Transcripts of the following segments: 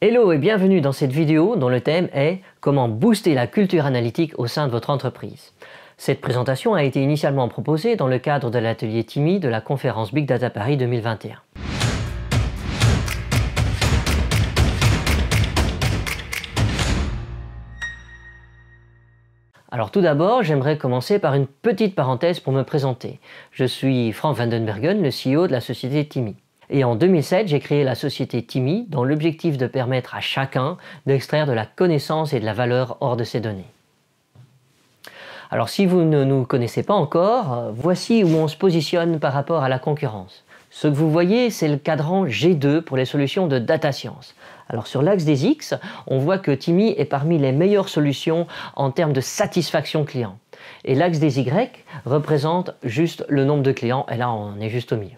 Hello et bienvenue dans cette vidéo dont le thème est Comment booster la culture analytique au sein de votre entreprise. Cette présentation a été initialement proposée dans le cadre de l'atelier TIMI de la conférence Big Data Paris 2021. Alors tout d'abord, j'aimerais commencer par une petite parenthèse pour me présenter. Je suis Frank Vandenbergen, le CEO de la société TIMI. Et en 2007, j'ai créé la société TIMI dont l'objectif de permettre à chacun d'extraire de la connaissance et de la valeur hors de ces données. Alors si vous ne nous connaissez pas encore, voici où on se positionne par rapport à la concurrence. Ce que vous voyez, c'est le cadran G2 pour les solutions de data science. Alors sur l'axe des X, on voit que Timi est parmi les meilleures solutions en termes de satisfaction client. Et l'axe des Y représente juste le nombre de clients, et là on est juste au milieu.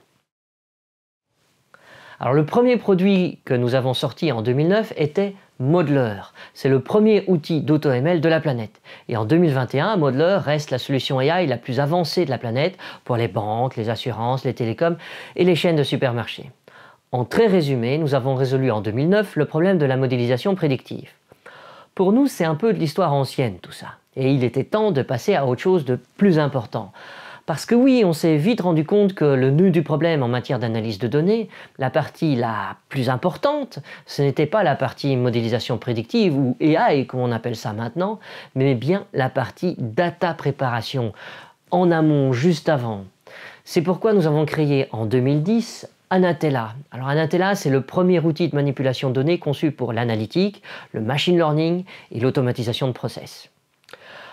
Alors le premier produit que nous avons sorti en 2009 était Modeler. C'est le premier outil d'auto-ML de la planète. Et en 2021, Modeler reste la solution AI la plus avancée de la planète pour les banques, les assurances, les télécoms et les chaînes de supermarchés. En très résumé, nous avons résolu en 2009 le problème de la modélisation prédictive. Pour nous, c'est un peu de l'histoire ancienne tout ça. Et il était temps de passer à autre chose de plus important. Parce que oui, on s'est vite rendu compte que le nœud du problème en matière d'analyse de données, la partie la plus importante, ce n'était pas la partie modélisation prédictive ou AI comme on appelle ça maintenant, mais bien la partie data préparation en amont, juste avant. C'est pourquoi nous avons créé en 2010 Anatella. Alors Anatella, c'est le premier outil de manipulation de données conçu pour l'analytique, le machine learning et l'automatisation de process.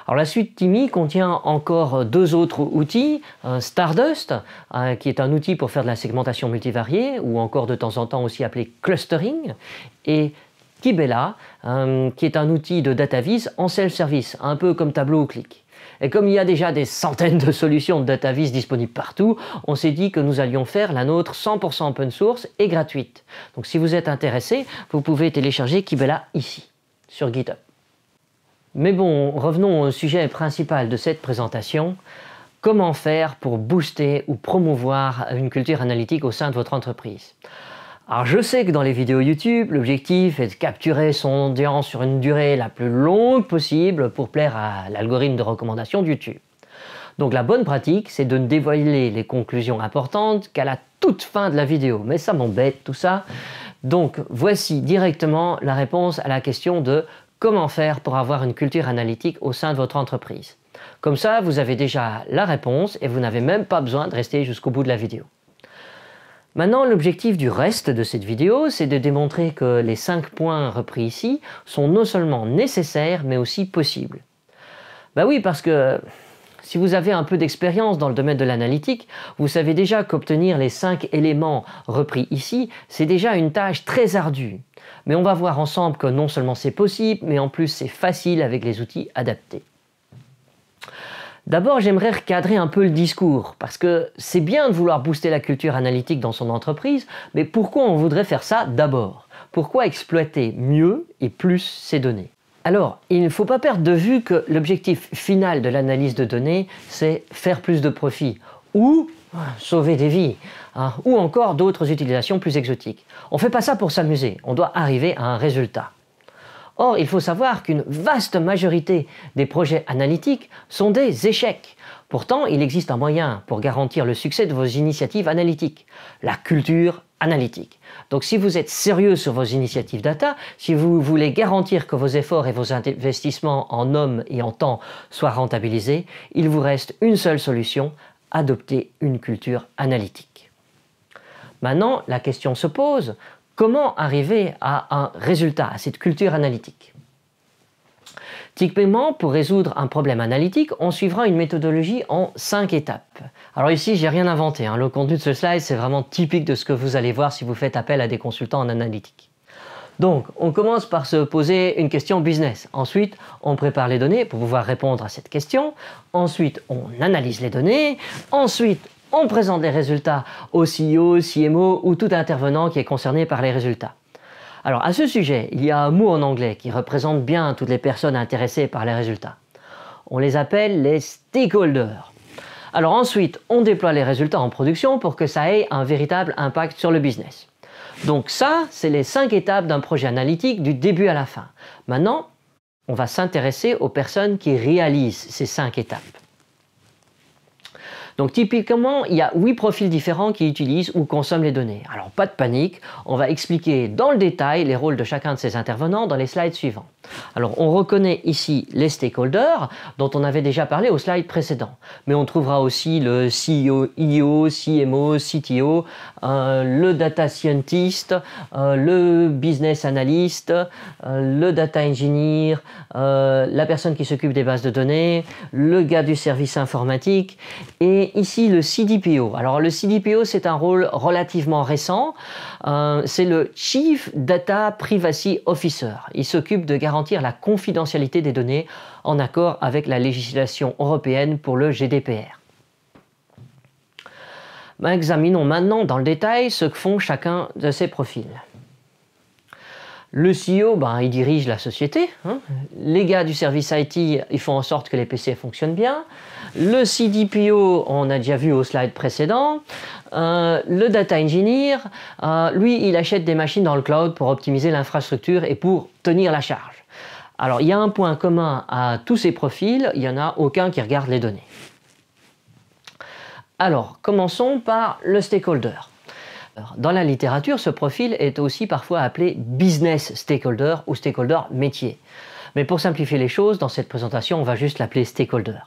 Alors la suite Timi contient encore deux autres outils, Stardust, euh, qui est un outil pour faire de la segmentation multivariée, ou encore de temps en temps aussi appelé clustering, et Kibella, euh, qui est un outil de data vis en self-service, un peu comme tableau ou clic. Et comme il y a déjà des centaines de solutions de DataVis disponibles partout, on s'est dit que nous allions faire la nôtre 100% open source et gratuite. Donc si vous êtes intéressé, vous pouvez télécharger Kibela ici, sur GitHub. Mais bon, revenons au sujet principal de cette présentation. Comment faire pour booster ou promouvoir une culture analytique au sein de votre entreprise? Alors je sais que dans les vidéos YouTube, l'objectif est de capturer son audience sur une durée la plus longue possible pour plaire à l'algorithme de recommandation de YouTube. Donc la bonne pratique, c'est de ne dévoiler les conclusions importantes qu'à la toute fin de la vidéo. Mais ça m'embête tout ça. Donc voici directement la réponse à la question de comment faire pour avoir une culture analytique au sein de votre entreprise? Comme ça, vous avez déjà la réponse et vous n'avez même pas besoin de rester jusqu'au bout de la vidéo. Maintenant, l'objectif du reste de cette vidéo, c'est de démontrer que les 5 points repris ici sont non seulement nécessaires, mais aussi possibles. Ben oui, parce que si vous avez un peu d'expérience dans le domaine de l'analytique, vous savez déjà qu'obtenir les 5 éléments repris ici, c'est déjà une tâche très ardue. Mais on va voir ensemble que non seulement c'est possible, mais en plus c'est facile avec les outils adaptés. D'abord, j'aimerais recadrer un peu le discours, parce que c'est bien de vouloir booster la culture analytique dans son entreprise, mais pourquoi on voudrait faire ça d'abord? Pourquoi exploiter mieux et plus ces données? Alors, il ne faut pas perdre de vue que l'objectif final de l'analyse de données, c'est faire plus de profit ou sauver des vies, hein, ou encore d'autres utilisations plus exotiques. On ne fait pas ça pour s'amuser, on doit arriver à un résultat. Or, il faut savoir qu'une vaste majorité des projets analytiques sont des échecs. Pourtant, il existe un moyen pour garantir le succès de vos initiatives analytiques, la culture analytique. Donc si vous êtes sérieux sur vos initiatives data, si vous voulez garantir que vos efforts et vos investissements en hommes et en temps soient rentabilisés, il vous reste une seule solution, adopter une culture analytique. Maintenant, la question se pose, Comment arriver à un résultat, à cette culture analytique? Typiquement, pour résoudre un problème analytique, on suivra une méthodologie en cinq étapes. Alors ici, j'ai rien inventé. Hein. Le contenu de ce slide, c'est vraiment typique de ce que vous allez voir si vous faites appel à des consultants en analytique. Donc, on commence par se poser une question business. Ensuite, on prépare les données pour pouvoir répondre à cette question. Ensuite, on analyse les données. Ensuite, on présente les résultats au CEO, CMO ou tout intervenant qui est concerné par les résultats. Alors à ce sujet, il y a un mot en anglais qui représente bien toutes les personnes intéressées par les résultats. On les appelle les stakeholders. Alors ensuite, on déploie les résultats en production pour que ça ait un véritable impact sur le business. Donc ça, c'est les cinq étapes d'un projet analytique du début à la fin. Maintenant, on va s'intéresser aux personnes qui réalisent ces cinq étapes. Donc typiquement, il y a huit profils différents qui utilisent ou consomment les données. Alors pas de panique, on va expliquer dans le détail les rôles de chacun de ces intervenants dans les slides suivants. Alors on reconnaît ici les stakeholders dont on avait déjà parlé au slide précédent, mais on trouvera aussi le CEO, IO, CMO, CTO, euh, le data scientist, euh, le business analyst, euh, le data engineer, la personne qui s'occupe des bases de données, le gars du service informatique et ici le CDPO. Alors le CDPO, c'est un rôle relativement récent. Euh, c'est le Chief Data Privacy Officer. Il s'occupe de garantir la confidentialité des données en accord avec la législation européenne pour le GDPR. Ben, examinons maintenant dans le détail ce que font chacun de ces profils. Le CEO, ben, il dirige la société. Hein. Les gars du service IT, ils font en sorte que les PC fonctionnent bien. Le CDPO, on a déjà vu au slide précédent. Euh, le data engineer, euh, lui, il achète des machines dans le cloud pour optimiser l'infrastructure et pour tenir la charge. Alors, il y a un point commun à tous ces profils, il n'y en a aucun qui regarde les données. Alors, commençons par le stakeholder. Dans la littérature, ce profil est aussi parfois appelé business stakeholder ou stakeholder métier. Mais pour simplifier les choses, dans cette présentation, on va juste l'appeler stakeholder.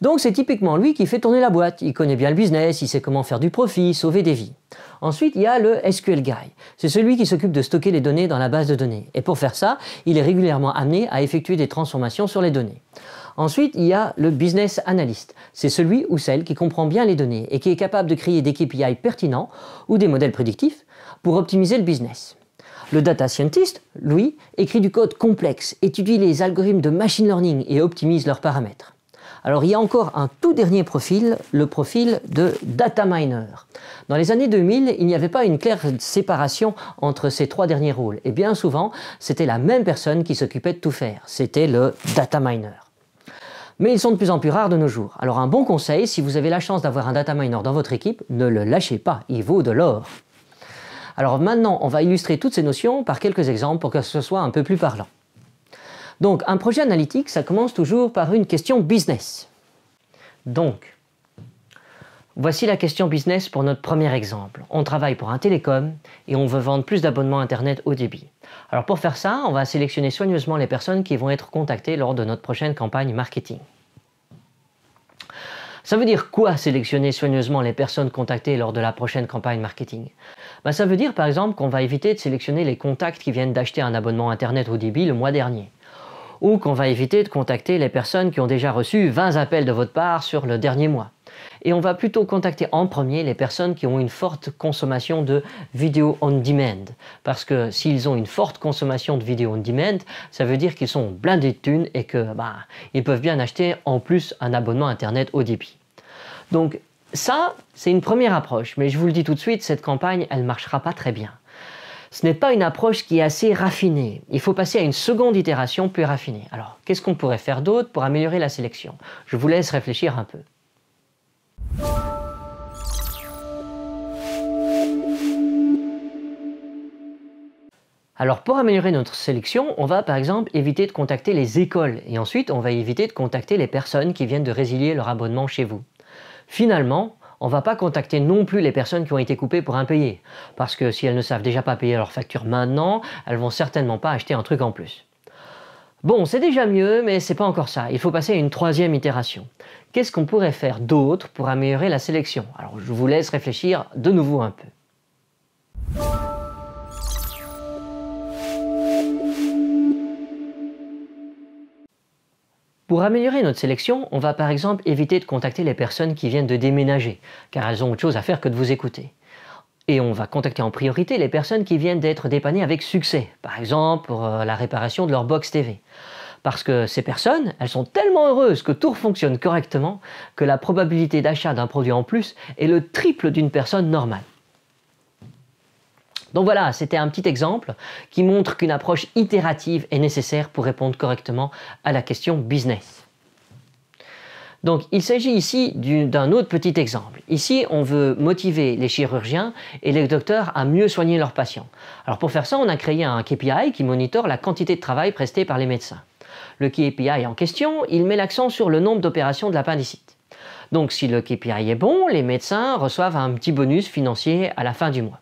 Donc c'est typiquement lui qui fait tourner la boîte. Il connaît bien le business, il sait comment faire du profit, sauver des vies. Ensuite, il y a le SQL Guy. C'est celui qui s'occupe de stocker les données dans la base de données. Et pour faire ça, il est régulièrement amené à effectuer des transformations sur les données. Ensuite, il y a le business analyst. C'est celui ou celle qui comprend bien les données et qui est capable de créer des KPI pertinents ou des modèles prédictifs pour optimiser le business. Le data scientist, lui, écrit du code complexe, étudie les algorithmes de machine learning et optimise leurs paramètres. Alors il y a encore un tout dernier profil, le profil de data miner. Dans les années 2000, il n'y avait pas une claire séparation entre ces trois derniers rôles. Et bien souvent, c'était la même personne qui s'occupait de tout faire. C'était le data miner mais ils sont de plus en plus rares de nos jours. Alors un bon conseil, si vous avez la chance d'avoir un data miner dans votre équipe, ne le lâchez pas, il vaut de l'or. Alors maintenant, on va illustrer toutes ces notions par quelques exemples pour que ce soit un peu plus parlant. Donc un projet analytique, ça commence toujours par une question business. Donc, voici la question business pour notre premier exemple. On travaille pour un télécom et on veut vendre plus d'abonnements Internet au débit. Alors pour faire ça, on va sélectionner soigneusement les personnes qui vont être contactées lors de notre prochaine campagne marketing. Ça veut dire quoi sélectionner soigneusement les personnes contactées lors de la prochaine campagne marketing? Ben, Ça veut dire par exemple qu'on va éviter de sélectionner les contacts qui viennent d'acheter un abonnement Internet au débit le mois dernier. Ou qu'on va éviter de contacter les personnes qui ont déjà reçu 20 appels de votre part sur le dernier mois et on va plutôt contacter en premier les personnes qui ont une forte consommation de vidéo on demand. Parce que s'ils ont une forte consommation de vidéo on demand, ça veut dire qu'ils sont blindés de thunes et que bah, ils peuvent bien acheter en plus un abonnement internet au débit. Donc ça, c'est une première approche, mais je vous le dis tout de suite, cette campagne, elle ne marchera pas très bien. Ce n'est pas une approche qui est assez raffinée. Il faut passer à une seconde itération plus raffinée. Alors, qu'est-ce qu'on pourrait faire d'autre pour améliorer la sélection? Je vous laisse réfléchir un peu. Alors pour améliorer notre sélection, on va par exemple éviter de contacter les écoles et ensuite on va éviter de contacter les personnes qui viennent de résilier leur abonnement chez vous. Finalement, on ne va pas contacter non plus les personnes qui ont été coupées pour impayés, parce que si elles ne savent déjà pas payer leur facture maintenant, elles vont certainement pas acheter un truc en plus. Bon, c'est déjà mieux, mais c'est pas encore ça. Il faut passer à une troisième itération. Qu'est-ce qu'on pourrait faire d'autre pour améliorer la sélection? Alors, je vous laisse réfléchir de nouveau un peu. Pour améliorer notre sélection, on va par exemple éviter de contacter les personnes qui viennent de déménager, car elles ont autre chose à faire que de vous écouter. Et on va contacter en priorité les personnes qui viennent d'être dépannées avec succès, par exemple pour euh, la réparation de leur box TV. Parce que ces personnes, elles sont tellement heureuses que tout fonctionne correctement que la probabilité d'achat d'un produit en plus est le triple d'une personne normale. Donc voilà, c'était un petit exemple qui montre qu'une approche itérative est nécessaire pour répondre correctement à la question business. Donc il s'agit ici d'un autre petit exemple. Ici, on veut motiver les chirurgiens et les docteurs à mieux soigner leurs patients. Alors pour faire ça, on a créé un KPI qui monitore la quantité de travail prestée par les médecins. Le KPI en question, il met l'accent sur le nombre d'opérations de l'appendicite. Donc si le KPI est bon, les médecins reçoivent un petit bonus financier à la fin du mois.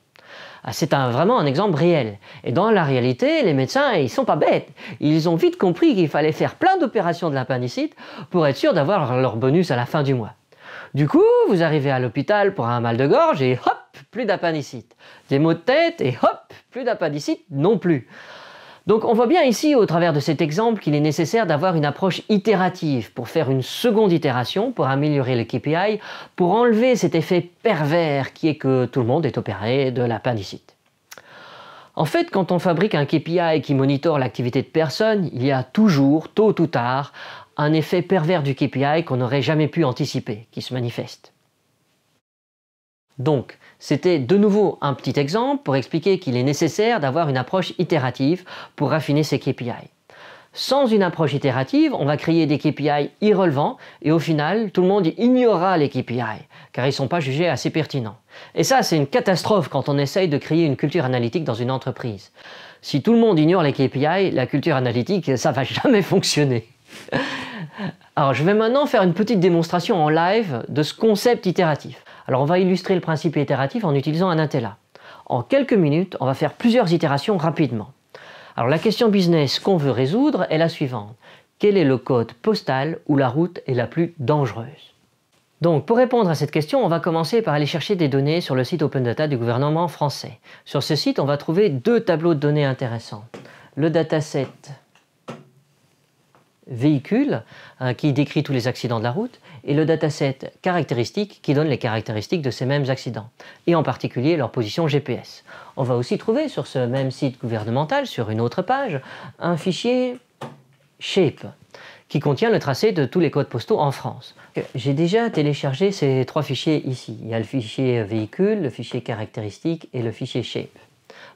Ah, c'est vraiment un exemple réel. Et dans la réalité, les médecins, ils sont pas bêtes. Ils ont vite compris qu'il fallait faire plein d'opérations de l'appendicite pour être sûr d'avoir leur bonus à la fin du mois. Du coup, vous arrivez à l'hôpital pour un mal de gorge et hop, plus d'appendicite. Des maux de tête et hop, plus d'appendicite non plus. Donc on voit bien ici, au travers de cet exemple, qu'il est nécessaire d'avoir une approche itérative pour faire une seconde itération, pour améliorer le KPI, pour enlever cet effet pervers qui est que tout le monde est opéré de l'appendicite. En fait, quand on fabrique un KPI qui monitore l'activité de personne, il y a toujours, tôt ou tard, un effet pervers du KPI qu'on n'aurait jamais pu anticiper, qui se manifeste. Donc, c'était de nouveau un petit exemple pour expliquer qu'il est nécessaire d'avoir une approche itérative pour raffiner ses KPI. Sans une approche itérative, on va créer des KPI irrelevants et au final, tout le monde ignorera les KPI car ils ne sont pas jugés assez pertinents. Et ça, c'est une catastrophe quand on essaye de créer une culture analytique dans une entreprise. Si tout le monde ignore les KPI, la culture analytique, ça va jamais fonctionner. Alors, je vais maintenant faire une petite démonstration en live de ce concept itératif. Alors on va illustrer le principe itératif en utilisant un Intella. En quelques minutes, on va faire plusieurs itérations rapidement. Alors la question business qu'on veut résoudre est la suivante. Quel est le code postal où la route est la plus dangereuse? Donc, pour répondre à cette question, on va commencer par aller chercher des données sur le site Open Data du gouvernement français. Sur ce site, on va trouver deux tableaux de données intéressants. Le dataset véhicule euh, qui décrit tous les accidents de la route et le dataset caractéristique qui donne les caractéristiques de ces mêmes accidents et en particulier leur position GPS. On va aussi trouver sur ce même site gouvernemental, sur une autre page, un fichier shape qui contient le tracé de tous les codes postaux en France. J'ai déjà téléchargé ces trois fichiers ici. Il y a le fichier véhicule, le fichier caractéristique et le fichier shape.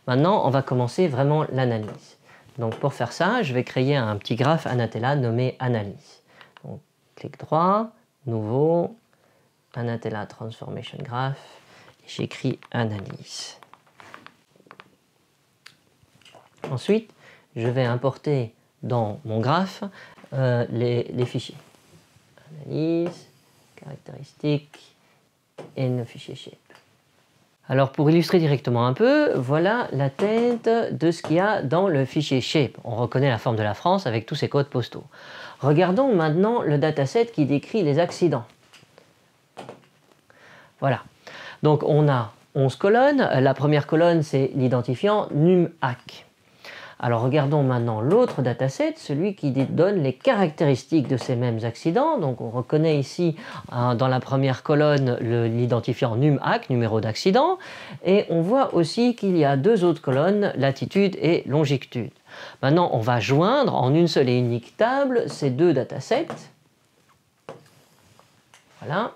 Maintenant, on va commencer vraiment l'analyse. Donc pour faire ça, je vais créer un petit graphe Anatella nommé analyse. Donc, clic droit, nouveau, Anatella Transformation Graph, j'écris analyse. Ensuite, je vais importer dans mon graphe euh, les, fichiers. Analyse, caractéristiques et le fichier shape. Alors pour illustrer directement un peu, voilà la tête de ce qu'il y a dans le fichier shape. On reconnaît la forme de la France avec tous ses codes postaux. Regardons maintenant le dataset qui décrit les accidents. Voilà. Donc on a 11 colonnes. La première colonne, c'est l'identifiant NumHack. Alors regardons maintenant l'autre dataset, celui qui donne les caractéristiques de ces mêmes accidents. Donc on reconnaît ici hein, dans la première colonne l'identifiant NumHack, numéro d'accident, et on voit aussi qu'il y a deux autres colonnes, latitude et longitude. Maintenant on va joindre en une seule et unique table ces deux datasets. Voilà.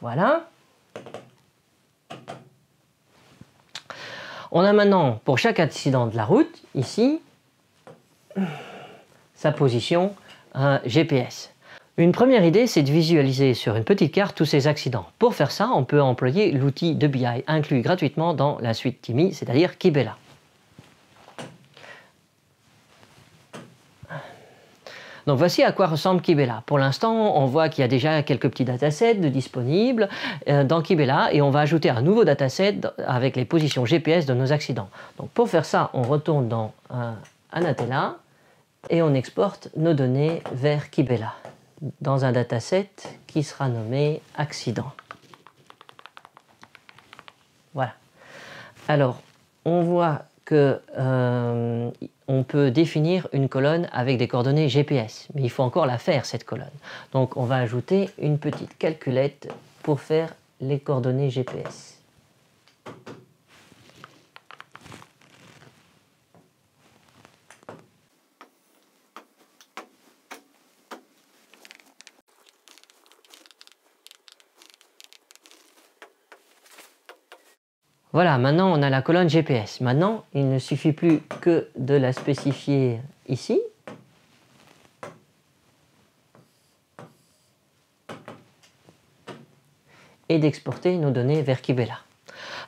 Voilà. On a maintenant, pour chaque accident de la route, ici, sa position GPS. Une première idée, c'est de visualiser sur une petite carte tous ces accidents. Pour faire ça, on peut employer l'outil de BI inclus gratuitement dans la suite Timi, c'est-à-dire Kibela. Donc voici à quoi ressemble Kibela. Pour l'instant, on voit qu'il y a déjà quelques petits datasets disponibles euh, dans Kibela et on va ajouter un nouveau dataset avec les positions GPS de nos accidents. Donc pour faire ça, on retourne dans euh, Anatella et on exporte nos données vers Kibela dans un dataset qui sera nommé accident. Voilà. Alors, on voit euh, peut définir une colonne avec des coordonnées GPS, mais il faut encore la faire cette colonne. Donc on va ajouter une petite calculette pour faire les coordonnées GPS. Voilà, maintenant on a la colonne GPS. Maintenant, il ne suffit plus que de la spécifier ici. Et d'exporter nos données vers Kibela.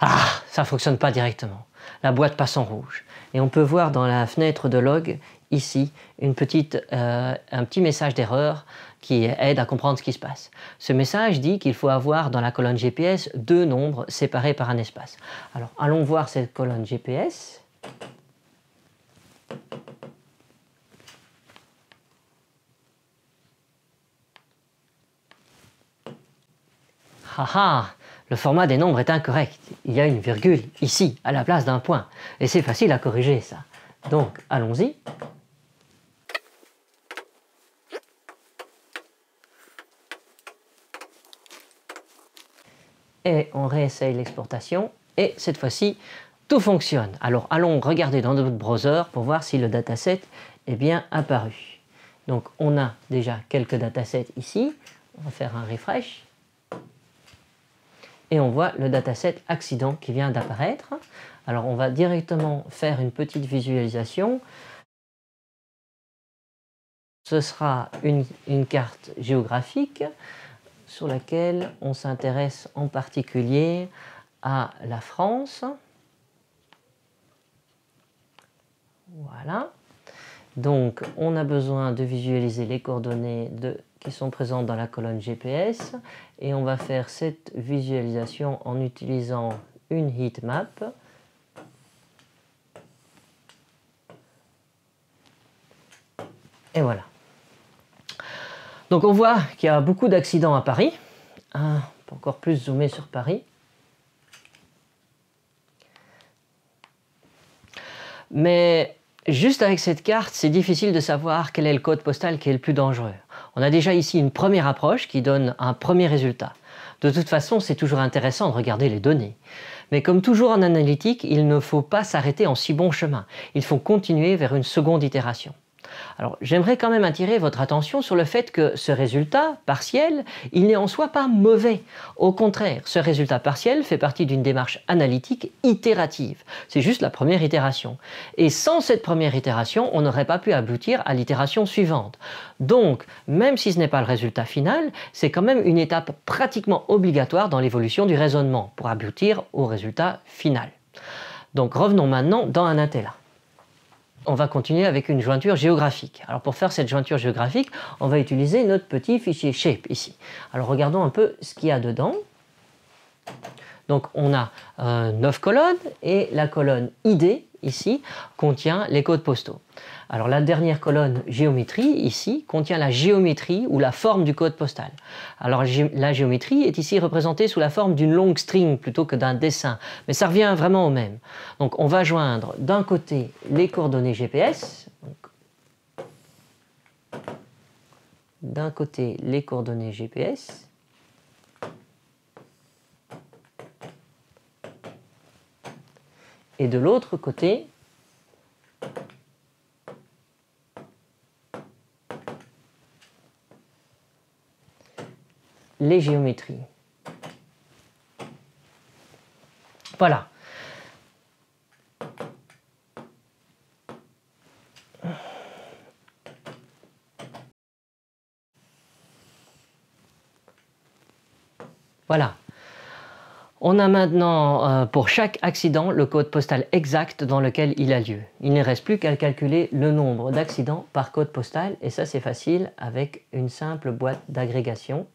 Ah, ça ne fonctionne pas directement. La boîte passe en rouge. Et on peut voir dans la fenêtre de log, ici, une petite, euh, un petit message d'erreur qui aide à comprendre ce qui se passe. Ce message dit qu'il faut avoir dans la colonne GPS deux nombres séparés par un espace. Alors allons voir cette colonne GPS. Haha, le format des nombres est incorrect. Il y a une virgule ici, à la place d'un point. Et c'est facile à corriger ça. Donc allons-y. Et on réessaye l'exportation et cette fois-ci tout fonctionne. Alors allons regarder dans notre browser pour voir si le dataset est bien apparu. Donc on a déjà quelques datasets ici, on va faire un refresh et on voit le dataset accident qui vient d'apparaître. Alors on va directement faire une petite visualisation. Ce sera une, carte géographique sur laquelle on s'intéresse en particulier à la France. Voilà. Donc, on a besoin de visualiser les coordonnées qui sont présentes dans la colonne GPS et on va faire cette visualisation en utilisant une heatmap. Et voilà. Donc on voit qu'il y a beaucoup d'accidents à Paris. Ah, encore plus zoomer sur Paris. Mais juste avec cette carte, c'est difficile de savoir quel est le code postal qui est le plus dangereux. On a déjà ici une première approche qui donne un premier résultat. De toute façon, c'est toujours intéressant de regarder les données. Mais comme toujours en analytique, il ne faut pas s'arrêter en si bon chemin. Il faut continuer vers une seconde itération. Alors j'aimerais quand même attirer votre attention sur le fait que ce résultat partiel, il n'est en soi pas mauvais. Au contraire, ce résultat partiel fait partie d'une démarche analytique itérative. C'est juste la première itération. Et sans cette première itération, on n'aurait pas pu aboutir à l'itération suivante. Donc, même si ce n'est pas le résultat final, c'est quand même une étape pratiquement obligatoire dans l'évolution du raisonnement pour aboutir au résultat final. Donc revenons maintenant dans Anatella on va continuer avec une jointure géographique. Alors pour faire cette jointure géographique, on va utiliser notre petit fichier shape ici. Alors regardons un peu ce qu'il y a dedans. Donc on a euh, 9 colonnes et la colonne ID ici contient les codes postaux. Alors la dernière colonne géométrie ici contient la géométrie ou la forme du code postal. Alors la géométrie est ici représentée sous la forme d'une longue string plutôt que d'un dessin, mais ça revient vraiment au même. Donc on va joindre d'un côté les coordonnées GPS, d'un côté les coordonnées GPS, et de l'autre côté les géométries. Voilà. Voilà. On a maintenant euh, pour chaque accident le code postal exact dans lequel il a lieu. Il ne reste plus qu'à calculer le nombre d'accidents par code postal et ça c'est facile avec une simple boîte d'agrégation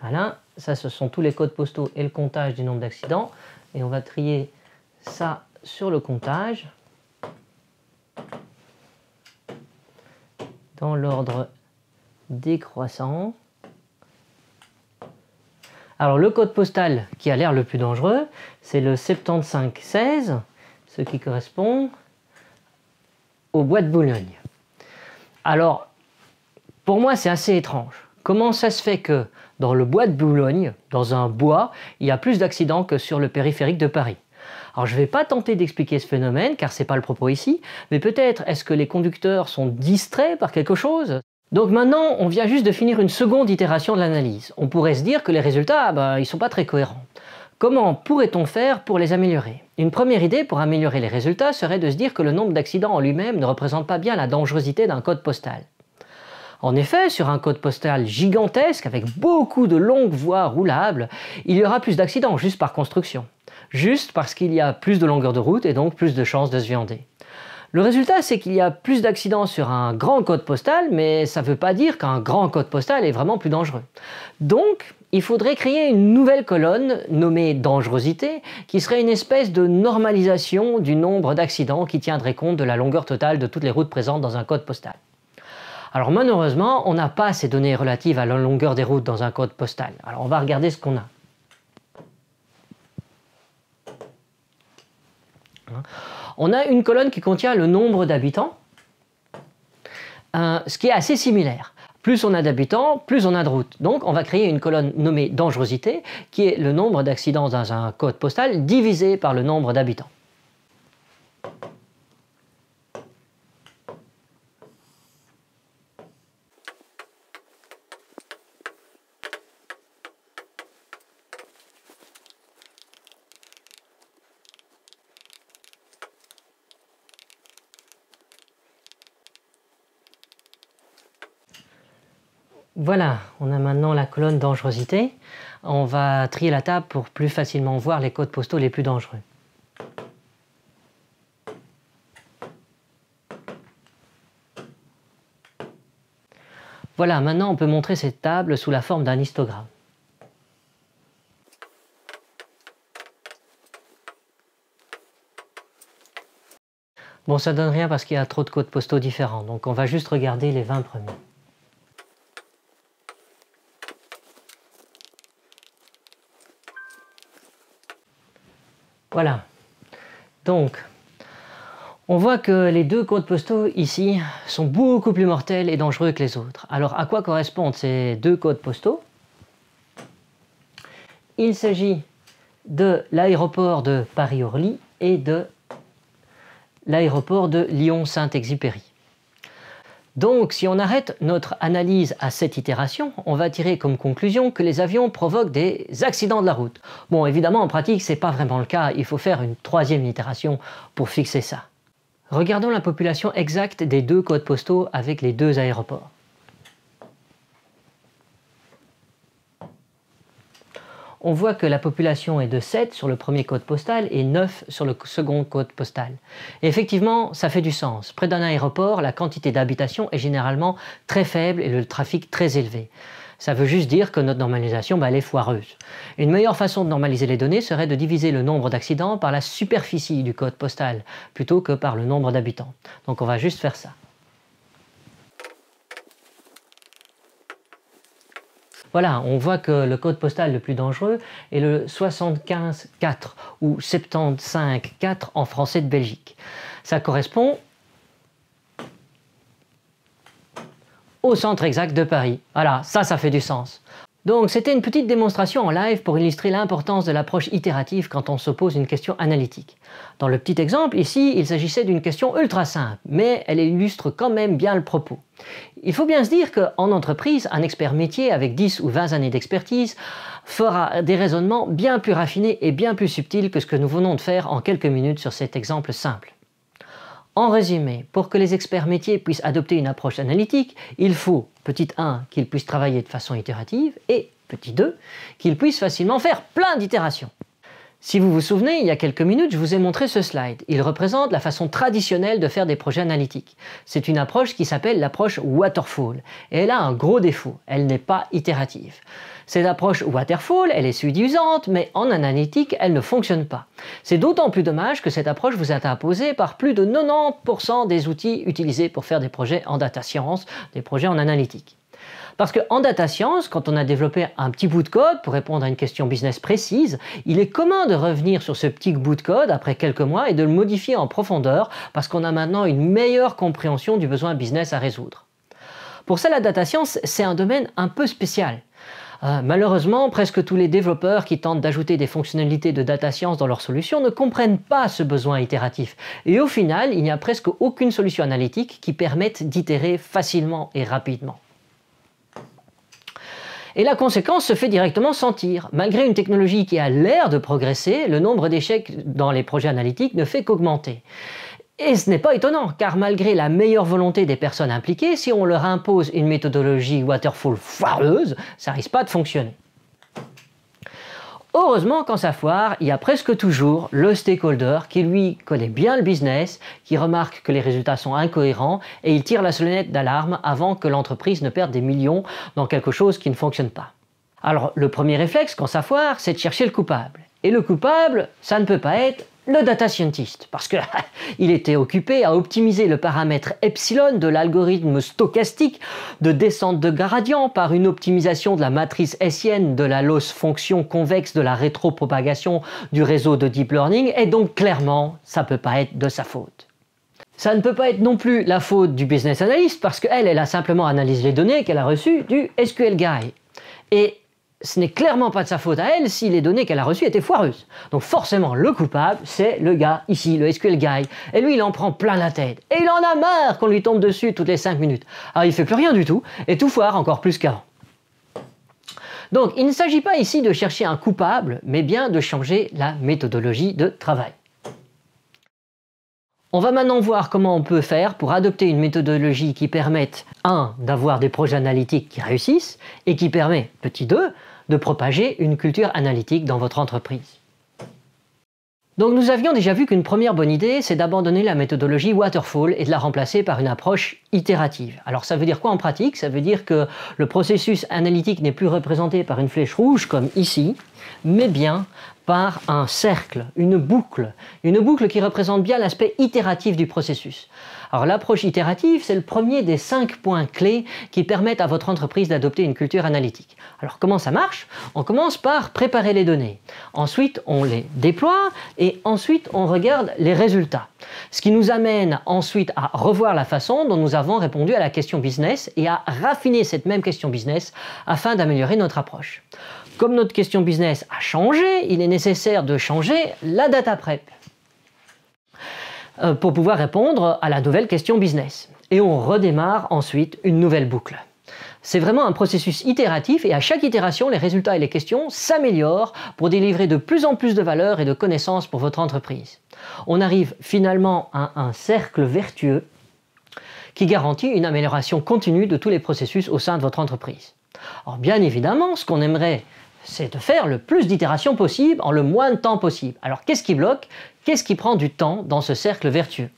Voilà, ça ce sont tous les codes postaux et le comptage du nombre d'accidents. Et on va trier ça sur le comptage dans l'ordre décroissant. Alors le code postal qui a l'air le plus dangereux, c'est le 7516, ce qui correspond au bois de Boulogne. Alors, pour moi, c'est assez étrange. Comment ça se fait que dans le bois de Boulogne, dans un bois, il y a plus d'accidents que sur le périphérique de Paris? Alors je ne vais pas tenter d'expliquer ce phénomène car ce n'est pas le propos ici, mais peut-être est-ce que les conducteurs sont distraits par quelque chose? Donc maintenant, on vient juste de finir une seconde itération de l'analyse. On pourrait se dire que les résultats, ben, ils sont pas très cohérents. Comment pourrait-on faire pour les améliorer? Une première idée pour améliorer les résultats serait de se dire que le nombre d'accidents en lui-même ne représente pas bien la dangerosité d'un code postal. En effet, sur un code postal gigantesque avec beaucoup de longues voies roulables, il y aura plus d'accidents juste par construction. Juste parce qu'il y a plus de longueur de route et donc plus de chances de se viander. Le résultat, c'est qu'il y a plus d'accidents sur un grand code postal, mais ça ne veut pas dire qu'un grand code postal est vraiment plus dangereux. Donc, il faudrait créer une nouvelle colonne nommée dangerosité, qui serait une espèce de normalisation du nombre d'accidents qui tiendrait compte de la longueur totale de toutes les routes présentes dans un code postal. Alors malheureusement, on n'a pas ces données relatives à la longueur des routes dans un code postal. Alors on va regarder ce qu'on a. On a une colonne qui contient le nombre d'habitants, euh, ce qui est assez similaire. Plus on a d'habitants, plus on a de routes. Donc on va créer une colonne nommée dangerosité, qui est le nombre d'accidents dans un code postal divisé par le nombre d'habitants. Voilà, on a maintenant la colonne dangerosité. On va trier la table pour plus facilement voir les codes postaux les plus dangereux. Voilà, maintenant on peut montrer cette table sous la forme d'un histogramme. Bon, ça donne rien parce qu'il y a trop de codes postaux différents, donc on va juste regarder les 20 premiers. Voilà. Donc, on voit que les deux codes postaux ici sont beaucoup plus mortels et dangereux que les autres. Alors, à quoi correspondent ces deux codes postaux? Il s'agit de l'aéroport de Paris-Orly et de l'aéroport de Lyon-Saint-Exupéry. Donc, si on arrête notre analyse à cette itération, on va tirer comme conclusion que les avions provoquent des accidents de la route. Bon, évidemment, en pratique, ce n'est pas vraiment le cas. Il faut faire une troisième itération pour fixer ça. Regardons la population exacte des deux codes postaux avec les deux aéroports. On voit que la population est de 7 sur le premier code postal et 9 sur le second code postal. Effectivement, ça fait du sens. Près d'un aéroport, la quantité d'habitation est généralement très faible et le trafic très élevé. Ça veut juste dire que notre normalisation, bah, elle est foireuse. Une meilleure façon de normaliser les données serait de diviser le nombre d'accidents par la superficie du code postal, plutôt que par le nombre d'habitants. Donc on va juste faire ça. Voilà, on voit que le code postal le plus dangereux est le 75-4 ou 75-4 en français de Belgique. Ça correspond au centre exact de Paris. Voilà, ça, ça fait du sens. Donc c'était une petite démonstration en live pour illustrer l'importance de l'approche itérative quand on se pose une question analytique. Dans le petit exemple, ici, il s'agissait d'une question ultra simple, mais elle illustre quand même bien le propos. Il faut bien se dire qu'en entreprise, un expert métier avec 10 ou 20 années d'expertise fera des raisonnements bien plus raffinés et bien plus subtils que ce que nous venons de faire en quelques minutes sur cet exemple simple. En résumé, pour que les experts métiers puissent adopter une approche analytique, il faut, petit 1, qu'ils puissent travailler de façon itérative et, petit 2, qu'ils puissent facilement faire plein d'itérations. Si vous vous souvenez, il y a quelques minutes, je vous ai montré ce slide. Il représente la façon traditionnelle de faire des projets analytiques. C'est une approche qui s'appelle l'approche waterfall. Et elle a un gros défaut, elle n'est pas itérative. Cette approche waterfall, elle est séduisante, mais en analytique, elle ne fonctionne pas. C'est d'autant plus dommage que cette approche vous est imposée par plus de 90% des outils utilisés pour faire des projets en data science, des projets en analytique. Parce qu'en data science, quand on a développé un petit bout de code pour répondre à une question business précise, il est commun de revenir sur ce petit bout de code après quelques mois et de le modifier en profondeur parce qu'on a maintenant une meilleure compréhension du besoin business à résoudre. Pour ça, la data science, c'est un domaine un peu spécial. Euh, malheureusement, presque tous les développeurs qui tentent d'ajouter des fonctionnalités de data science dans leurs solutions ne comprennent pas ce besoin itératif. Et au final, il n'y a presque aucune solution analytique qui permette d'itérer facilement et rapidement. Et la conséquence se fait directement sentir. Malgré une technologie qui a l'air de progresser, le nombre d'échecs dans les projets analytiques ne fait qu'augmenter. Et ce n'est pas étonnant, car malgré la meilleure volonté des personnes impliquées, si on leur impose une méthodologie waterfall foireuse, ça risque pas de fonctionner. Heureusement, quand ça foire, il y a presque toujours le stakeholder qui lui connaît bien le business, qui remarque que les résultats sont incohérents et il tire la sonnette d'alarme avant que l'entreprise ne perde des millions dans quelque chose qui ne fonctionne pas. Alors, le premier réflexe quand ça foire, c'est de chercher le coupable. Et le coupable, ça ne peut pas être le data scientist, parce qu'il était occupé à optimiser le paramètre epsilon de l'algorithme stochastique de descente de gradient par une optimisation de la matrice hessienne de la loss fonction convexe de la rétropropagation du réseau de deep learning, et donc clairement, ça ne peut pas être de sa faute. Ça ne peut pas être non plus la faute du business analyst, parce qu'elle, elle a simplement analysé les données qu'elle a reçues du SQL Guy. Et ce n'est clairement pas de sa faute à elle si les données qu'elle a reçues étaient foireuses. Donc forcément, le coupable, c'est le gars ici, le SQL guy. Et lui, il en prend plein la tête. Et il en a marre qu'on lui tombe dessus toutes les 5 minutes. Alors il fait plus rien du tout, et tout foire encore plus qu'avant. Donc il ne s'agit pas ici de chercher un coupable, mais bien de changer la méthodologie de travail. On va maintenant voir comment on peut faire pour adopter une méthodologie qui permette, 1. d'avoir des projets analytiques qui réussissent, et qui permet, petit 2, de propager une culture analytique dans votre entreprise. Donc nous avions déjà vu qu'une première bonne idée, c'est d'abandonner la méthodologie waterfall et de la remplacer par une approche itérative. Alors ça veut dire quoi en pratique? Ça veut dire que le processus analytique n'est plus représenté par une flèche rouge comme ici, mais bien par un cercle, une boucle, une boucle qui représente bien l'aspect itératif du processus. Alors l'approche itérative, c'est le premier des cinq points clés qui permettent à votre entreprise d'adopter une culture analytique. Alors comment ça marche? On commence par préparer les données. Ensuite, on les déploie et ensuite on regarde les résultats. Ce qui nous amène ensuite à revoir la façon dont nous avons répondu à la question business et à raffiner cette même question business afin d'améliorer notre approche. Comme notre question business a changé, il est nécessaire de changer la data prep pour pouvoir répondre à la nouvelle question business. Et on redémarre ensuite une nouvelle boucle. C'est vraiment un processus itératif et à chaque itération, les résultats et les questions s'améliorent pour délivrer de plus en plus de valeur et de connaissances pour votre entreprise. On arrive finalement à un cercle vertueux qui garantit une amélioration continue de tous les processus au sein de votre entreprise. Alors bien évidemment, ce qu'on aimerait, c'est de faire le plus d'itérations possible en le moins de temps possible. Alors qu'est-ce qui bloque? Qu'est-ce qui prend du temps dans ce cercle vertueux?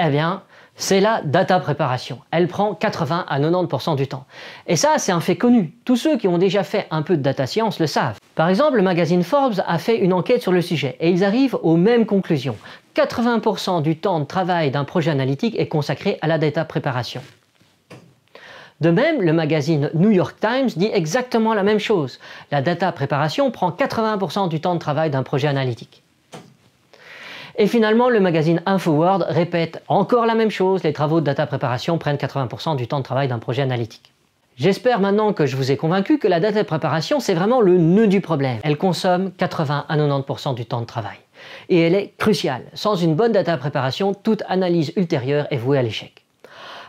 Eh bien, c'est la data préparation. Elle prend 80 à 90% du temps. Et ça, c'est un fait connu. Tous ceux qui ont déjà fait un peu de data science le savent. Par exemple, le magazine Forbes a fait une enquête sur le sujet et ils arrivent aux mêmes conclusions. 80% du temps de travail d'un projet analytique est consacré à la data préparation. De même, le magazine New York Times dit exactement la même chose. La data préparation prend 80% du temps de travail d'un projet analytique. Et finalement, le magazine InfoWorld répète encore la même chose. Les travaux de data préparation prennent 80% du temps de travail d'un projet analytique. J'espère maintenant que je vous ai convaincu que la data préparation, c'est vraiment le nœud du problème. Elle consomme 80 à 90% du temps de travail. Et elle est cruciale. Sans une bonne data préparation, toute analyse ultérieure est vouée à l'échec.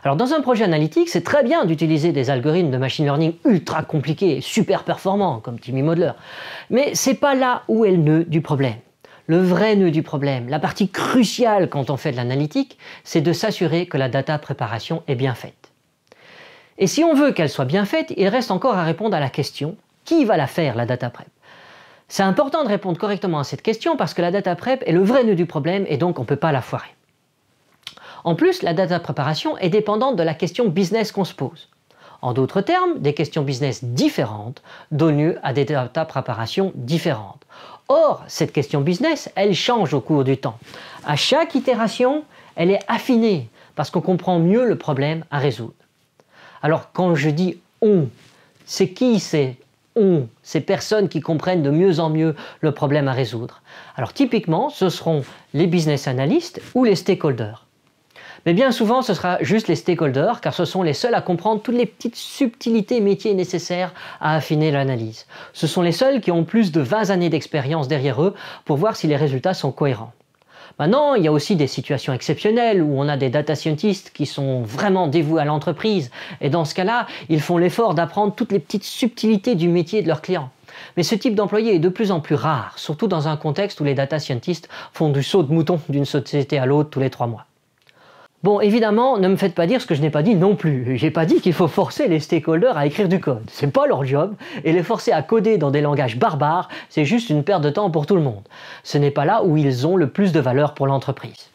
Alors dans un projet analytique, c'est très bien d'utiliser des algorithmes de machine learning ultra compliqués et super performants comme Timmy Modeler, mais c'est pas là où est le nœud du problème. Le vrai nœud du problème, la partie cruciale quand on fait de l'analytique, c'est de s'assurer que la data préparation est bien faite. Et si on veut qu'elle soit bien faite, il reste encore à répondre à la question qui va la faire la data prep? C'est important de répondre correctement à cette question parce que la data prep est le vrai nœud du problème et donc on ne peut pas la foirer. En plus, la data préparation est dépendante de la question business qu'on se pose. En d'autres termes, des questions business différentes donnent lieu à des data préparations différentes. Or, cette question business, elle change au cours du temps. À chaque itération, elle est affinée parce qu'on comprend mieux le problème à résoudre. Alors, quand je dis on, c'est qui c'est on, ces personnes qui comprennent de mieux en mieux le problème à résoudre Alors typiquement, ce seront les business analysts ou les stakeholders. Mais bien souvent, ce sera juste les stakeholders, car ce sont les seuls à comprendre toutes les petites subtilités métiers nécessaires à affiner l'analyse. Ce sont les seuls qui ont plus de 20 années d'expérience derrière eux pour voir si les résultats sont cohérents. Maintenant, il y a aussi des situations exceptionnelles où on a des data scientists qui sont vraiment dévoués à l'entreprise. Et dans ce cas-là, ils font l'effort d'apprendre toutes les petites subtilités du métier de leurs clients. Mais ce type d'employé est de plus en plus rare, surtout dans un contexte où les data scientists font du saut de mouton d'une société à l'autre tous les trois mois. Bon, évidemment, ne me faites pas dire ce que je n'ai pas dit non plus. J'ai pas dit qu'il faut forcer les stakeholders à écrire du code. C'est pas leur job, et les forcer à coder dans des langages barbares, c'est juste une perte de temps pour tout le monde. Ce n'est pas là où ils ont le plus de valeur pour l'entreprise.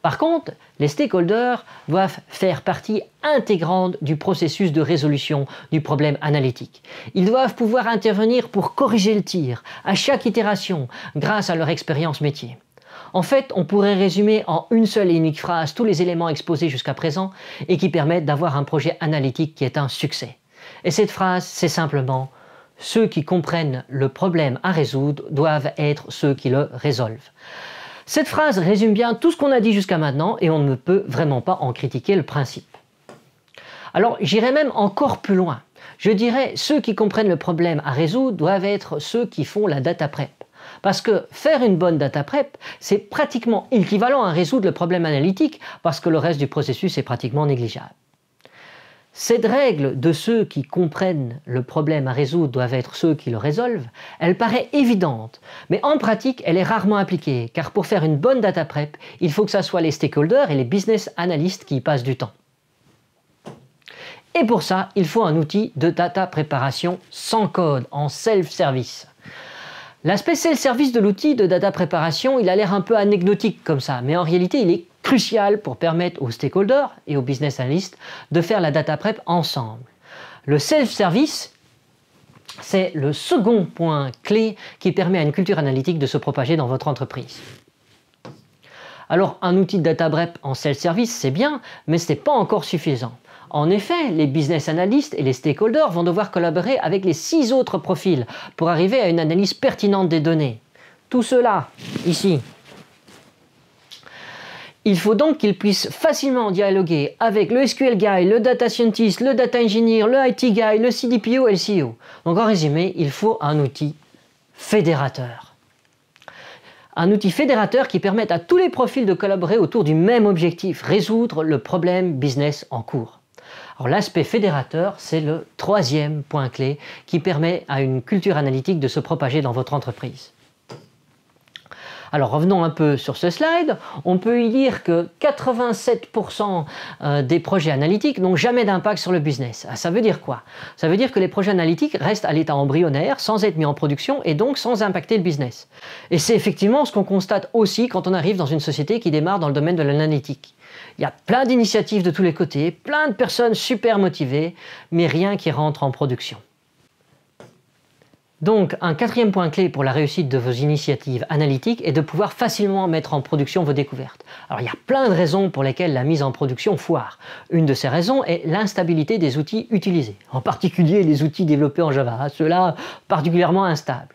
Par contre, les stakeholders doivent faire partie intégrante du processus de résolution du problème analytique. Ils doivent pouvoir intervenir pour corriger le tir à chaque itération grâce à leur expérience métier. En fait, on pourrait résumer en une seule et unique phrase tous les éléments exposés jusqu'à présent et qui permettent d'avoir un projet analytique qui est un succès. Et cette phrase, c'est simplement ceux qui comprennent le problème à résoudre doivent être ceux qui le résolvent. Cette phrase résume bien tout ce qu'on a dit jusqu'à maintenant et on ne peut vraiment pas en critiquer le principe. Alors j'irai même encore plus loin. Je dirais ceux qui comprennent le problème à résoudre doivent être ceux qui font la data prep. Parce que faire une bonne data prep, c'est pratiquement équivalent à résoudre le problème analytique parce que le reste du processus est pratiquement négligeable. Cette règle de ceux qui comprennent le problème à résoudre doivent être ceux qui le résolvent, elle paraît évidente, mais en pratique, elle est rarement appliquée, car pour faire une bonne data prep, il faut que ce soit les stakeholders et les business analysts qui y passent du temps. Et pour ça, il faut un outil de data préparation sans code, en self-service. L'aspect self-service de l'outil de data préparation, il a l'air un peu anecdotique comme ça, mais en réalité, il est crucial pour permettre aux stakeholders et aux business analysts de faire la data prep ensemble. Le self-service, c'est le second point clé qui permet à une culture analytique de se propager dans votre entreprise. Alors, un outil de data prep en self-service, c'est bien, mais ce n'est pas encore suffisant. En effet, les business analysts et les stakeholders vont devoir collaborer avec les six autres profils pour arriver à une analyse pertinente des données. Tout cela, ici. Il faut donc qu'ils puissent facilement dialoguer avec le SQL Guy, le Data Scientist, le Data Engineer, le IT Guy, le CDPO et le CEO. Donc en résumé, il faut un outil fédérateur. Un outil fédérateur qui permette à tous les profils de collaborer autour du même objectif, résoudre le problème business en cours l'aspect fédérateur, c'est le troisième point clé qui permet à une culture analytique de se propager dans votre entreprise. Alors revenons un peu sur ce slide. On peut y dire que 87% euh, des projets analytiques n'ont jamais d'impact sur le business. Ah, ça veut dire quoi? Ça veut dire que les projets analytiques restent à l'état embryonnaire, sans être mis en production et donc sans impacter le business. Et c'est effectivement ce qu'on constate aussi quand on arrive dans une société qui démarre dans le domaine de l'analytique. Il y a plein d'initiatives de tous les côtés, plein de personnes super motivées, mais rien qui rentre en production. Donc, un quatrième point clé pour la réussite de vos initiatives analytiques est de pouvoir facilement mettre en production vos découvertes. Alors, il y a plein de raisons pour lesquelles la mise en production foire. Une de ces raisons est l'instabilité des outils utilisés, en particulier les outils développés en Java, ceux-là particulièrement instables.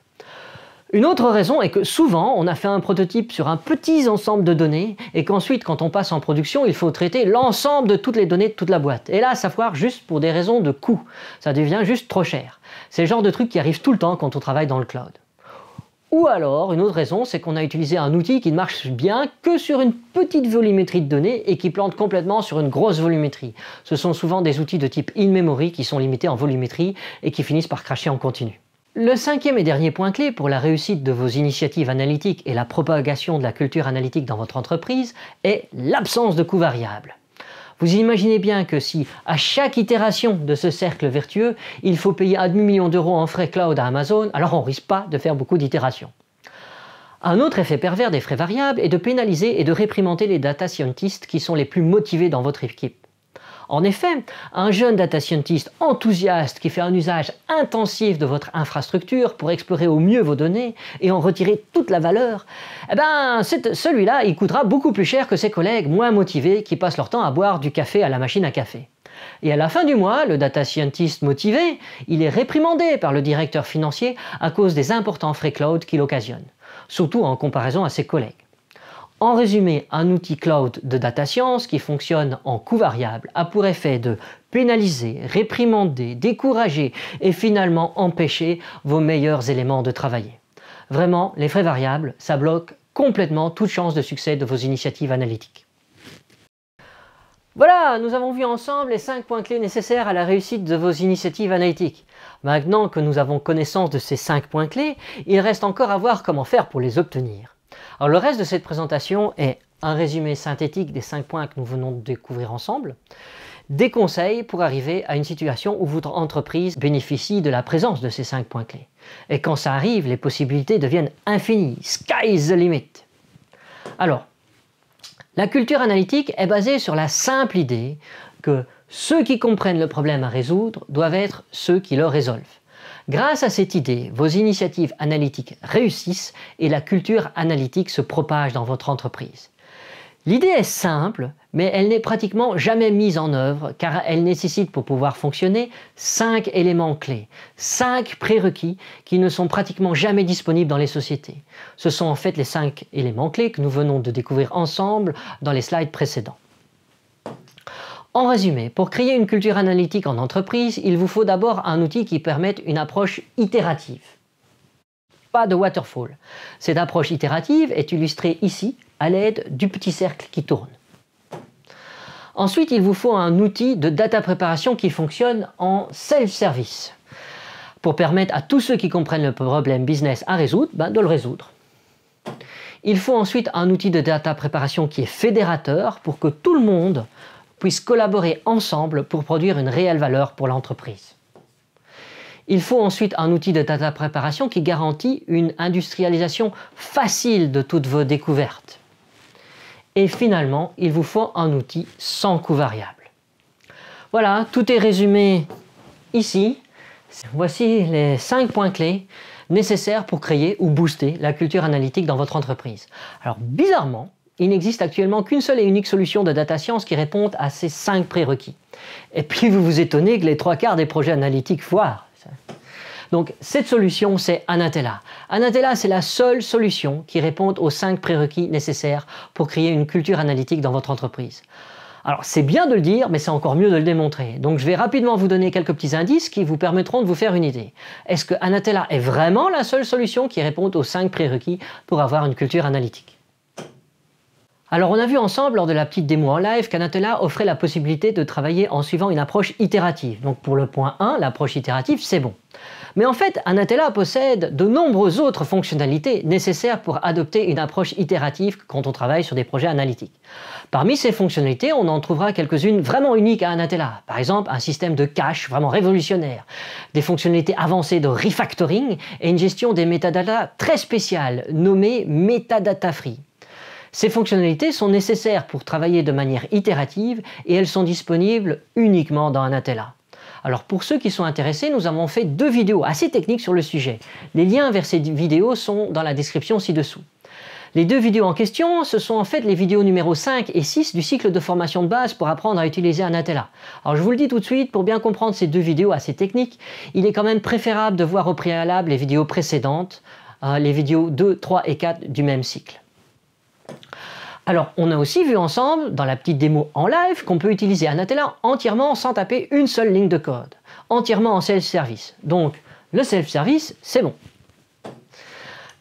Une autre raison est que souvent, on a fait un prototype sur un petit ensemble de données et qu'ensuite, quand on passe en production, il faut traiter l'ensemble de toutes les données de toute la boîte. Et là, ça foire juste pour des raisons de coût. Ça devient juste trop cher. C'est le genre de truc qui arrive tout le temps quand on travaille dans le cloud. Ou alors, une autre raison, c'est qu'on a utilisé un outil qui ne marche bien que sur une petite volumétrie de données et qui plante complètement sur une grosse volumétrie. Ce sont souvent des outils de type in-memory qui sont limités en volumétrie et qui finissent par cracher en continu. Le cinquième et dernier point clé pour la réussite de vos initiatives analytiques et la propagation de la culture analytique dans votre entreprise est l'absence de coûts variables. Vous imaginez bien que si, à chaque itération de ce cercle vertueux, il faut payer un demi-million d'euros en frais cloud à Amazon, alors on risque pas de faire beaucoup d'itérations. Un autre effet pervers des frais variables est de pénaliser et de réprimander les data scientists qui sont les plus motivés dans votre équipe. En effet, un jeune data scientist enthousiaste qui fait un usage intensif de votre infrastructure pour explorer au mieux vos données et en retirer toute la valeur, eh ben, celui-là, il coûtera beaucoup plus cher que ses collègues moins motivés qui passent leur temps à boire du café à la machine à café. Et à la fin du mois, le data scientist motivé, il est réprimandé par le directeur financier à cause des importants frais cloud qu'il occasionne, surtout en comparaison à ses collègues. En résumé, un outil cloud de data science qui fonctionne en coût variable a pour effet de pénaliser, réprimander, décourager et finalement empêcher vos meilleurs éléments de travailler. Vraiment, les frais variables, ça bloque complètement toute chance de succès de vos initiatives analytiques. Voilà, nous avons vu ensemble les 5 points clés nécessaires à la réussite de vos initiatives analytiques. Maintenant que nous avons connaissance de ces 5 points clés, il reste encore à voir comment faire pour les obtenir. Alors le reste de cette présentation est un résumé synthétique des 5 points que nous venons de découvrir ensemble, des conseils pour arriver à une situation où votre entreprise bénéficie de la présence de ces 5 points clés. Et quand ça arrive, les possibilités deviennent infinies. Sky's the limit. Alors, la culture analytique est basée sur la simple idée que ceux qui comprennent le problème à résoudre doivent être ceux qui le résolvent. Grâce à cette idée, vos initiatives analytiques réussissent et la culture analytique se propage dans votre entreprise. L'idée est simple, mais elle n'est pratiquement jamais mise en œuvre car elle nécessite pour pouvoir fonctionner cinq éléments clés, cinq prérequis qui ne sont pratiquement jamais disponibles dans les sociétés. Ce sont en fait les cinq éléments clés que nous venons de découvrir ensemble dans les slides précédents. En résumé, pour créer une culture analytique en entreprise, il vous faut d'abord un outil qui permette une approche itérative. Pas de waterfall. Cette approche itérative est illustrée ici à l'aide du petit cercle qui tourne. Ensuite, il vous faut un outil de data préparation qui fonctionne en self-service pour permettre à tous ceux qui comprennent le problème business à résoudre ben, de le résoudre. Il faut ensuite un outil de data préparation qui est fédérateur pour que tout le monde puisse collaborer ensemble pour produire une réelle valeur pour l'entreprise. Il faut ensuite un outil de data préparation qui garantit une industrialisation facile de toutes vos découvertes. Et finalement, il vous faut un outil sans coût variable. Voilà, tout est résumé ici. Voici les 5 points clés nécessaires pour créer ou booster la culture analytique dans votre entreprise. Alors bizarrement, il n'existe actuellement qu'une seule et unique solution de data science qui réponde à ces 5 prérequis. Et puis vous vous étonnez que les trois quarts des projets analytiques foirent. Donc cette solution, c'est Anatella. Anatella, c'est la seule solution qui répond aux cinq prérequis nécessaires pour créer une culture analytique dans votre entreprise. Alors c'est bien de le dire, mais c'est encore mieux de le démontrer. Donc je vais rapidement vous donner quelques petits indices qui vous permettront de vous faire une idée. Est-ce que Anatella est vraiment la seule solution qui répond aux cinq prérequis pour avoir une culture analytique? Alors on a vu ensemble lors de la petite démo en live qu'Anatella offrait la possibilité de travailler en suivant une approche itérative. Donc pour le point 1, l'approche itérative, c'est bon. Mais en fait, Anatella possède de nombreuses autres fonctionnalités nécessaires pour adopter une approche itérative quand on travaille sur des projets analytiques. Parmi ces fonctionnalités, on en trouvera quelques-unes vraiment uniques à Anatella. Par exemple, un système de cache vraiment révolutionnaire, des fonctionnalités avancées de refactoring et une gestion des metadata très spéciale nommée metadata free. Ces fonctionnalités sont nécessaires pour travailler de manière itérative et elles sont disponibles uniquement dans Anatella. Alors pour ceux qui sont intéressés, nous avons fait deux vidéos assez techniques sur le sujet. Les liens vers ces vidéos sont dans la description ci-dessous. Les deux vidéos en question, ce sont en fait les vidéos numéro 5 et 6 du cycle de formation de base pour apprendre à utiliser Anatella. Alors je vous le dis tout de suite, pour bien comprendre ces deux vidéos assez techniques, il est quand même préférable de voir au préalable les vidéos précédentes, euh, les vidéos 2, 3 et 4 du même cycle. Alors, on a aussi vu ensemble, dans la petite démo en live, qu'on peut utiliser Anatella entièrement sans taper une seule ligne de code, entièrement en self-service. Donc, le self-service, c'est bon.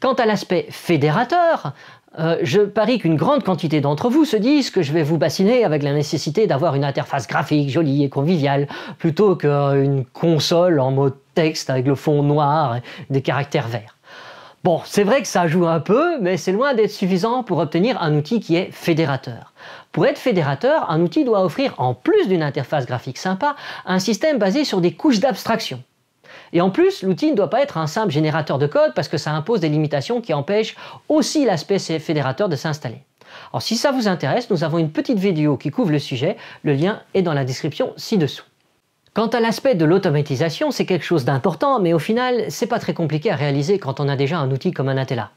Quant à l'aspect fédérateur, euh, je parie qu'une grande quantité d'entre vous se disent que je vais vous bassiner avec la nécessité d'avoir une interface graphique jolie et conviviale, plutôt qu'une console en mode texte avec le fond noir et des caractères verts. Bon, c'est vrai que ça joue un peu, mais c'est loin d'être suffisant pour obtenir un outil qui est fédérateur. Pour être fédérateur, un outil doit offrir, en plus d'une interface graphique sympa, un système basé sur des couches d'abstraction. Et en plus, l'outil ne doit pas être un simple générateur de code parce que ça impose des limitations qui empêchent aussi l'aspect fédérateur de s'installer. Alors si ça vous intéresse, nous avons une petite vidéo qui couvre le sujet, le lien est dans la description ci-dessous. Quant à l'aspect de l'automatisation, c'est quelque chose d'important, mais au final, c'est pas très compliqué à réaliser quand on a déjà un outil comme Anatella.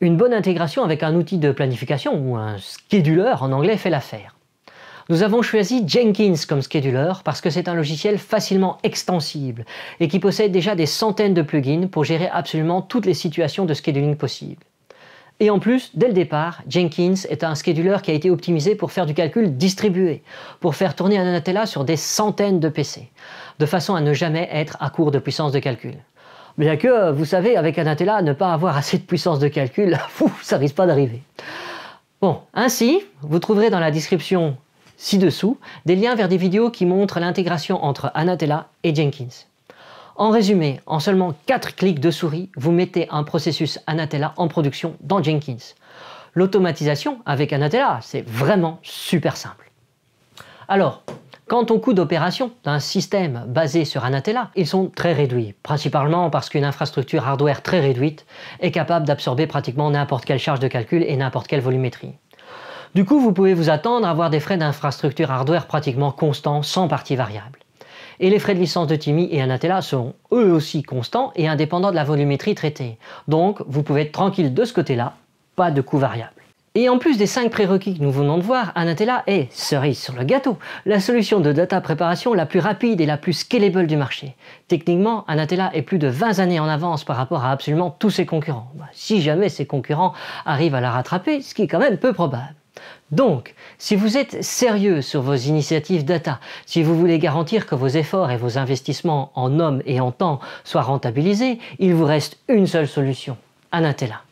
Une bonne intégration avec un outil de planification ou un scheduler en anglais fait l'affaire. Nous avons choisi Jenkins comme scheduler parce que c'est un logiciel facilement extensible et qui possède déjà des centaines de plugins pour gérer absolument toutes les situations de scheduling possibles. Et en plus, dès le départ, Jenkins est un scheduler qui a été optimisé pour faire du calcul distribué, pour faire tourner Anatella sur des centaines de PC, de façon à ne jamais être à court de puissance de calcul. Bien que, vous savez, avec Anatella, ne pas avoir assez de puissance de calcul, ça risque pas d'arriver. Bon, ainsi, vous trouverez dans la description ci-dessous des liens vers des vidéos qui montrent l'intégration entre Anatella et Jenkins. En résumé, en seulement 4 clics de souris, vous mettez un processus Anatella en production dans Jenkins. L'automatisation avec Anatella, c'est vraiment super simple. Alors, quant au coût d'opération d'un système basé sur Anatella, ils sont très réduits, principalement parce qu'une infrastructure hardware très réduite est capable d'absorber pratiquement n'importe quelle charge de calcul et n'importe quelle volumétrie. Du coup, vous pouvez vous attendre à avoir des frais d'infrastructure hardware pratiquement constants sans partie variable. Et les frais de licence de Timi et Anatella sont eux aussi constants et indépendants de la volumétrie traitée. Donc vous pouvez être tranquille de ce côté-là, pas de coût variable. Et en plus des 5 prérequis que nous venons de voir, Anatella est, cerise sur le gâteau, la solution de data préparation la plus rapide et la plus scalable du marché. Techniquement, Anatella est plus de 20 années en avance par rapport à absolument tous ses concurrents. Bah, si jamais ses concurrents arrivent à la rattraper, ce qui est quand même peu probable. Donc, si vous êtes sérieux sur vos initiatives data, si vous voulez garantir que vos efforts et vos investissements en hommes et en temps soient rentabilisés, il vous reste une seule solution, Anatella.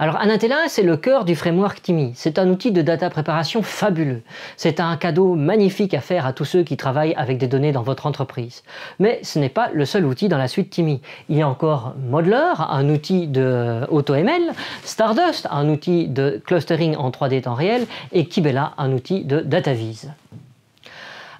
Alors Anatella, c'est le cœur du framework Timi. C'est un outil de data préparation fabuleux. C'est un cadeau magnifique à faire à tous ceux qui travaillent avec des données dans votre entreprise. Mais ce n'est pas le seul outil dans la suite Timi. Il y a encore Modeler, un outil de AutoML, Stardust, un outil de clustering en 3D temps réel, et Kibela, un outil de DataVis.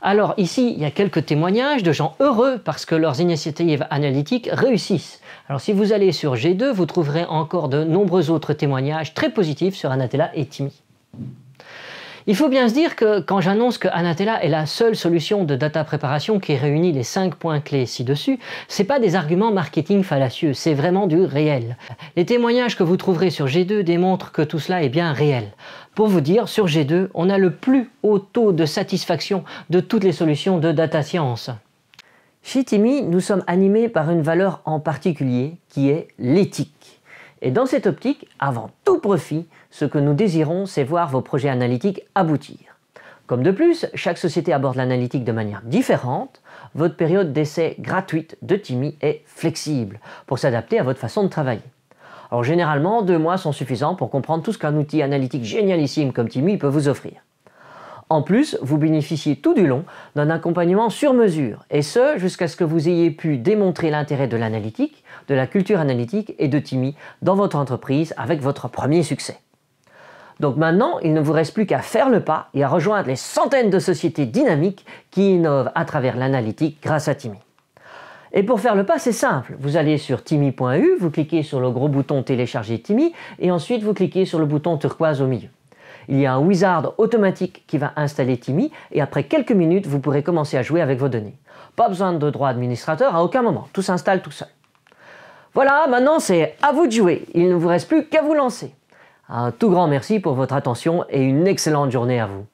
Alors ici, il y a quelques témoignages de gens heureux parce que leurs initiatives analytiques réussissent. Alors si vous allez sur G2, vous trouverez encore de nombreux autres témoignages très positifs sur Anatella et Timi. Il faut bien se dire que quand j'annonce que Anatella est la seule solution de data préparation qui réunit les 5 points clés ci-dessus, ce pas des arguments marketing fallacieux, c'est vraiment du réel. Les témoignages que vous trouverez sur G2 démontrent que tout cela est bien réel. Pour vous dire, sur G2, on a le plus haut taux de satisfaction de toutes les solutions de data science. Chez Timmy, nous sommes animés par une valeur en particulier qui est l'éthique. Et dans cette optique, avant tout profit, ce que nous désirons, c'est voir vos projets analytiques aboutir. Comme de plus, chaque société aborde l'analytique de manière différente, votre période d'essai gratuite de Timmy est flexible pour s'adapter à votre façon de travailler. Alors généralement, deux mois sont suffisants pour comprendre tout ce qu'un outil analytique génialissime comme Timmy peut vous offrir. En plus, vous bénéficiez tout du long d'un accompagnement sur mesure, et ce jusqu'à ce que vous ayez pu démontrer l'intérêt de l'analytique, de la culture analytique et de Timmy dans votre entreprise avec votre premier succès. Donc maintenant, il ne vous reste plus qu'à faire le pas et à rejoindre les centaines de sociétés dynamiques qui innovent à travers l'analytique grâce à Timmy. Et pour faire le pas, c'est simple. Vous allez sur timmy.eu, vous cliquez sur le gros bouton télécharger Timmy et ensuite vous cliquez sur le bouton turquoise au milieu. Il y a un wizard automatique qui va installer Timmy et après quelques minutes, vous pourrez commencer à jouer avec vos données. Pas besoin de droit administrateur à aucun moment, tout s'installe tout seul. Voilà, maintenant c'est à vous de jouer. Il ne vous reste plus qu'à vous lancer. Un tout grand merci pour votre attention et une excellente journée à vous.